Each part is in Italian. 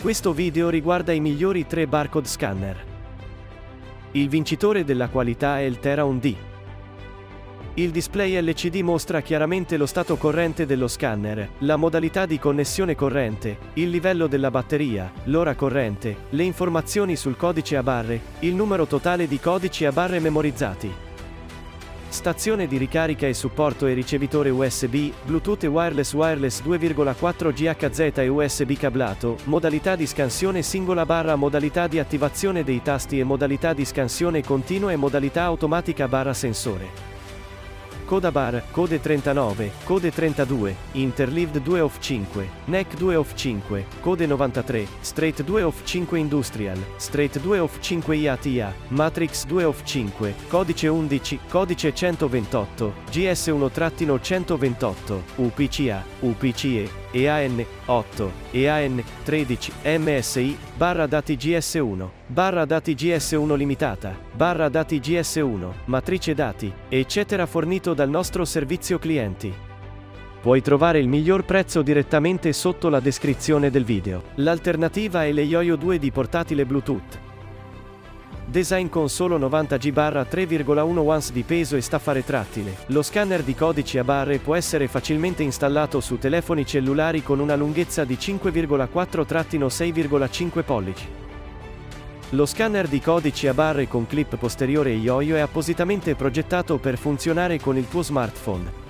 Questo video riguarda i migliori 3 barcode scanner. Il vincitore della qualità è il Terra 1D. Il display LCD mostra chiaramente lo stato corrente dello scanner, la modalità di connessione corrente, il livello della batteria, l'ora corrente, le informazioni sul codice a barre, il numero totale di codici a barre memorizzati. Stazione di ricarica e supporto e ricevitore USB, Bluetooth e wireless wireless 2,4 GHz e USB cablato, modalità di scansione singola barra modalità di attivazione dei tasti e modalità di scansione continua e modalità automatica barra sensore. Coda bar, code 39, code 32, interleaved 2 of 5, neck 2 of 5, code 93, straight 2 of 5 industrial, straight 2 of 5 IATA, matrix 2 of 5, codice 11, codice 128, GS1-128, UPCA, UPCE, EAN 8, EAN 13, MSI, barra dati GS1, barra dati GS1 limitata, barra dati GS1, matrice dati, eccetera fornito dal nostro servizio clienti. Puoi trovare il miglior prezzo direttamente sotto la descrizione del video. L'alternativa è le Yoyo 2 di portatile Bluetooth. Design con solo 90 G/3,1 ounce di peso e staffa retrattile. Lo scanner di codici a barre può essere facilmente installato su telefoni cellulari con una lunghezza di 5,4-6,5 pollici. Lo scanner di codici a barre con clip posteriore Yoyo è appositamente progettato per funzionare con il tuo smartphone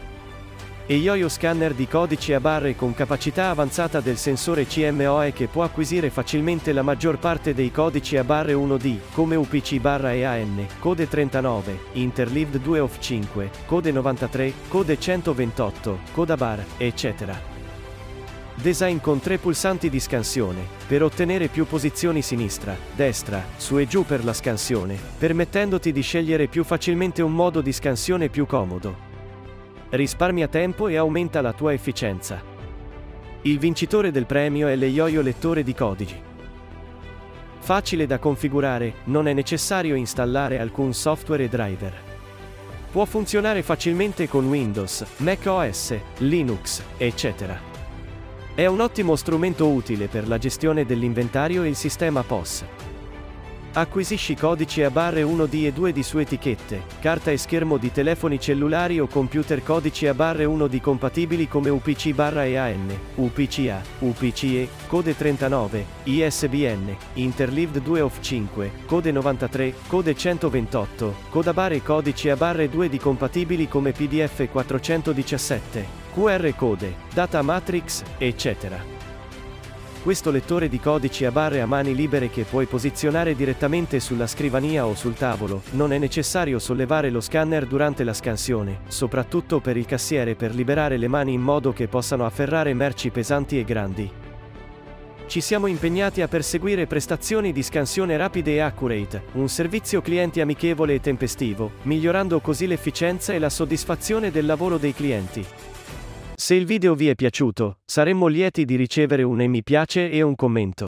e Yoyo Scanner di codici a barre con capacità avanzata del sensore CMOE che può acquisire facilmente la maggior parte dei codici a barre 1D, come UPC-EAN, code 39, interleaved 2 of 5, code 93, code 128, coda bar, eccetera. Design con tre pulsanti di scansione, per ottenere più posizioni sinistra, destra, su e giù per la scansione, permettendoti di scegliere più facilmente un modo di scansione più comodo. Risparmia tempo e aumenta la tua efficienza. Il vincitore del premio è l'Eioio lettore di codici. Facile da configurare, non è necessario installare alcun software e driver. Può funzionare facilmente con Windows, Mac OS, Linux, eccetera. È un ottimo strumento utile per la gestione dell'inventario e il sistema POS. Acquisisci codici a barre 1D e 2D su etichette, carta e schermo di telefoni cellulari o computer codici a barre 1D compatibili come UPC-EAN, UPCA, UPCE, code 39, ISBN, Interleaved 2 of 5, code 93, code 128, codabar e codici a barre 2D compatibili come PDF 417, QR code, data matrix, eccetera. Questo lettore di codici a barre a mani libere che puoi posizionare direttamente sulla scrivania o sul tavolo, non è necessario sollevare lo scanner durante la scansione, soprattutto per il cassiere per liberare le mani in modo che possano afferrare merci pesanti e grandi. Ci siamo impegnati a perseguire prestazioni di scansione rapide e accurate, un servizio clienti amichevole e tempestivo, migliorando così l'efficienza e la soddisfazione del lavoro dei clienti. Se il video vi è piaciuto, saremmo lieti di ricevere un mi piace e un commento.